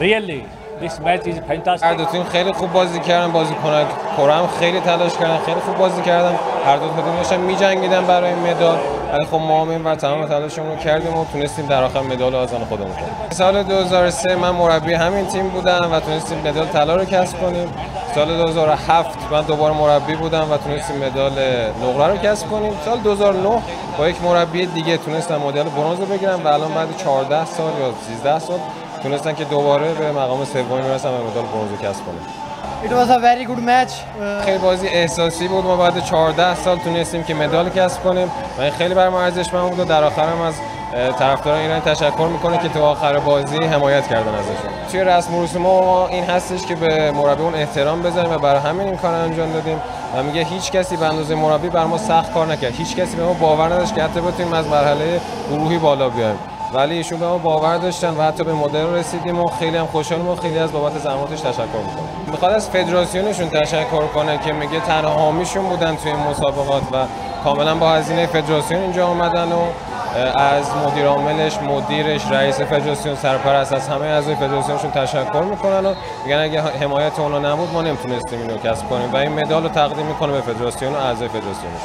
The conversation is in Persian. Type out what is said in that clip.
Really, this match is هر fantastic. دو تیم خیلی خوب بازی کردن بازیکنان کره هم خیلی تلاش کردن خیلی خوب بازی کردن. هر دو تیم داشتن می‌جنگیدن برای مدال. ولی خب ما هم و تمام تلاشمون رو کردیم و تونستیم در آخر مدال آن خودمون کنیم. سال 2003 من مربی همین تیم بودم و تونستیم مدال طلا رو کسب کنیم. سال 2007 من دوباره مربی بودم و تونستیم مدال نقره رو کسب کنیم. سال 2009 با یک مربی دیگه تونستم مدال برنز رو بگیرم و الان بعد 14 سال یا 13 سال تونستن که دوباره به مقام سومی برسن و مدال برنز کسب کنیم It was a very good match. خیلی بازی احساسی بود. ما بعد 14 سال تونستیم که مدال کسب کنیم. و این خیلی بر ما ارزشمند بود و در آخر هم از طرفداران ایران تشکر می‌کنه که تو آخر بازی حمایت کردن ازشون. توی رسم و رسوم ما این هستش که به مربیمون احترام بذاریم و برای همین این کار انجام دادیم. و میگه هیچ کسی به اندازه مربی بر ما سخت کار نکرد. هیچ کسی به ما باور نداشت که حتی بتونیم از مرحله گروهی بالا بیایم. ولی ایشون به ما باور داشتن و حتی به مدل رسیدیم و خیلی هم خوشحالیم و خیلی از بابت زحماتش تشکر می‌کنم. می‌خواد از فدراسیونشون تشکر کنه که میگه تنها حامیشون بودن توی مسابقات و کاملا با هزینه فدراسیون اینجا آمدن و از مدیر عاملش مدیرش رئیس فدراسیون سرپرست از همه اعضای فدراسیونشون تشکر می‌کنن و میگن اگه حمایت اونا نبود ما نمی‌تونستیم اینو کسب کنیم و این مدال رو تقدیم می‌کنه به فدراسیون و اعضای فدراسیونش